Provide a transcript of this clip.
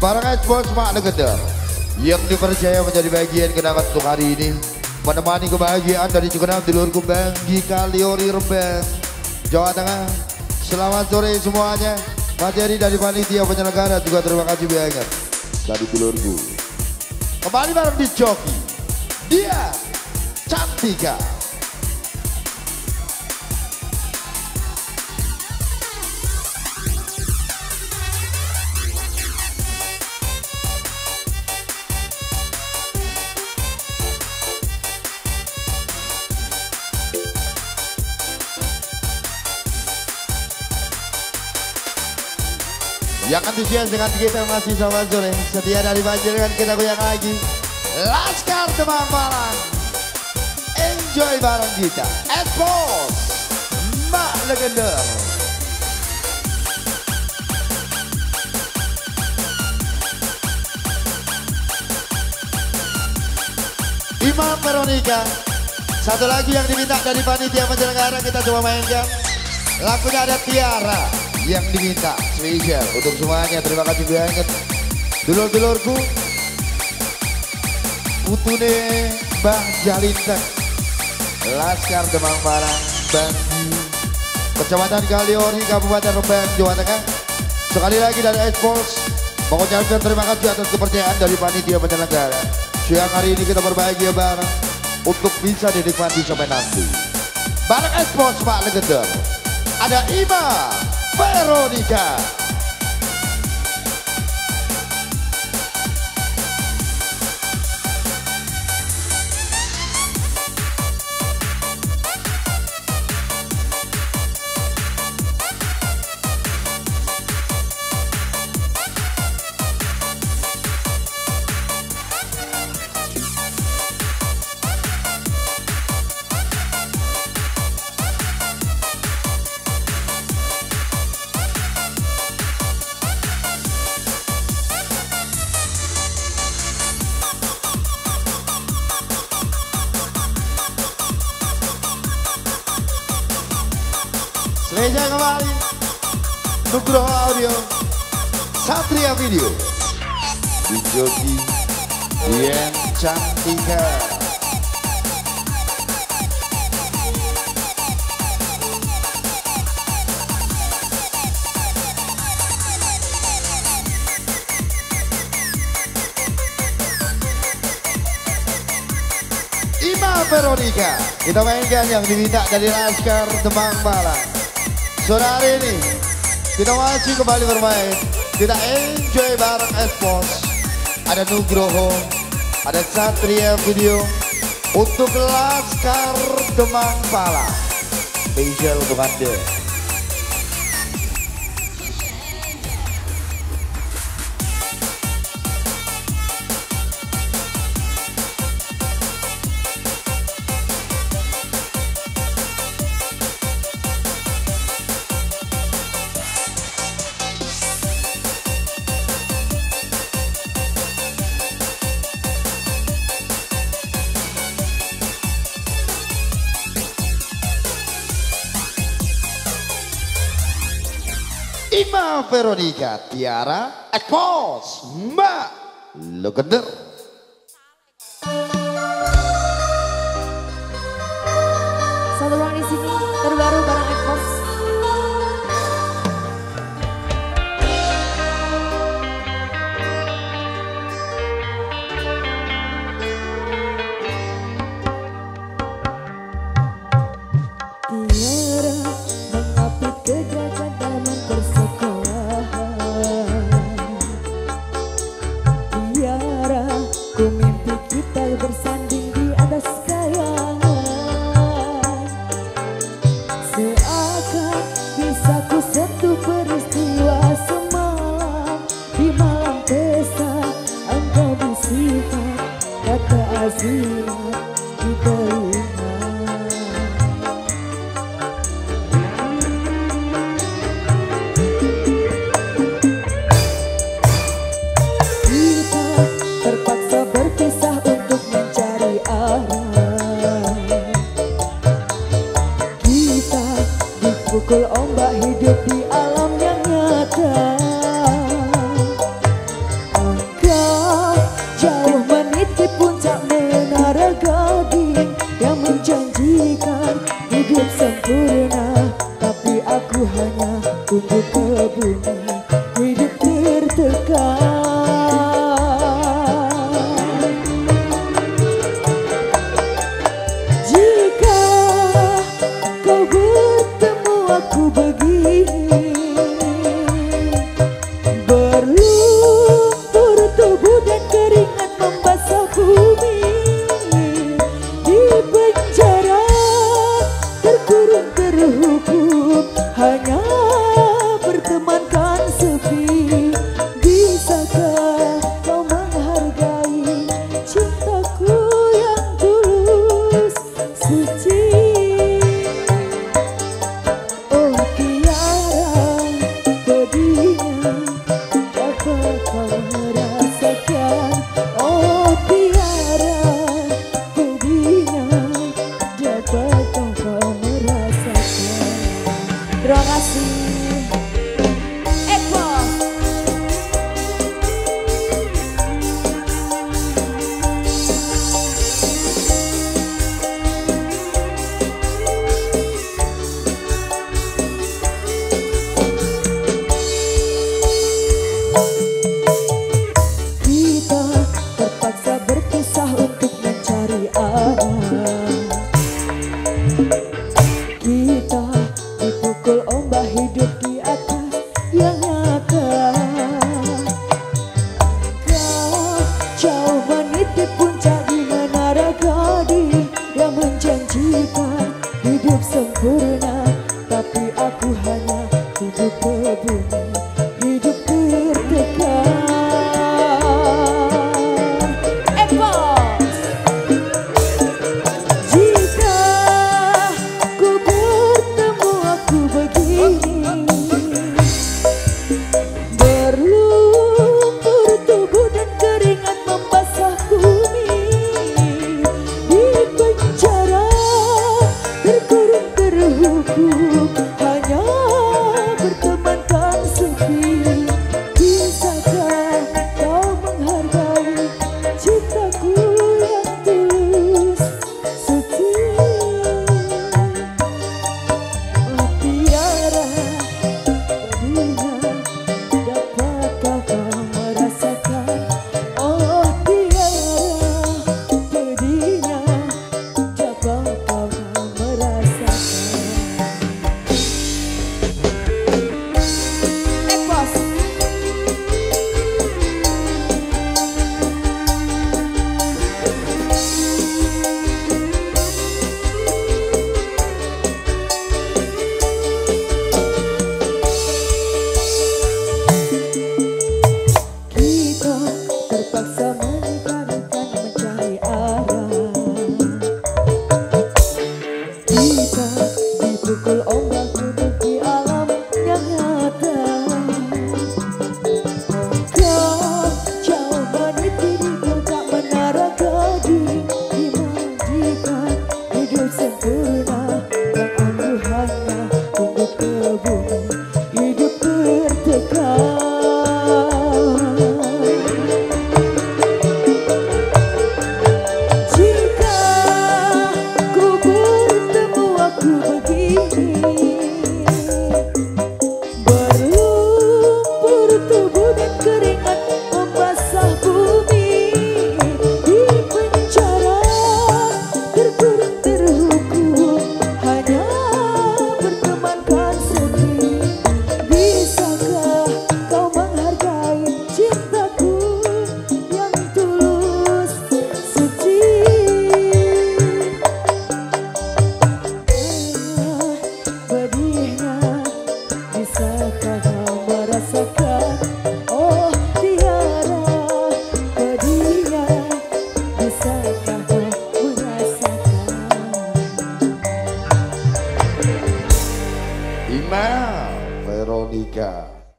Barang Xbox Mak Legenda yang dipercaya menjadi bagian kenangan untuk hari ini. Menemani kebahagiaan dari Cukenang di luar Banggi Kaliori Rembang Jawa Tengah. Selamat sore semuanya. Materi dari panitia penyelenggara juga terima kasih banyak. Dari dulurku kembali bareng di joki. Dia Cantika Yang antusias dengan kita masih sama sore Setia dari dengan kita goyang lagi. Laskar Demang Malang Enjoy bareng kita. Expos Mak Legender. Imam Veronica. Satu lagi yang diminta dari panitia penyelenggara kita coba mainkan. Lagunya ada Tiara yang diminta spesial untuk semuanya terima kasih banget dulur-dulurku putune Mbah Jalinten Laskar Demang Parang Banggi Kecamatan Kaliori Kabupaten Rembang Jawa Tengah. Sekali lagi dari Expos mengucapkan terima kasih atas kepercayaan dari panitia penyelenggara. Siang hari ini kita berbahagia bareng untuk bisa dinikmati sampai nanti. Bareng Expos Pak Legender ada Ima Veronica. Meja kembali Nugroho Audio Satria Video. Joki Dian Cantika. Ima Veronica Kita mainkan yang diminta dari Laskar Demang Malang Sore hari ini kita masih kembali bermain. Kita enjoy bareng Espos. Ada Nugroho, ada Satria Video untuk Laskar Demang Pala. Spesial untuk Anda. Ima Veronica Tiara Expos Mbak Legender Kita terpaksa untuk mencari arah. Ombak hidup di atas tapi aku hanya tunduk ke mengubah hidup di atas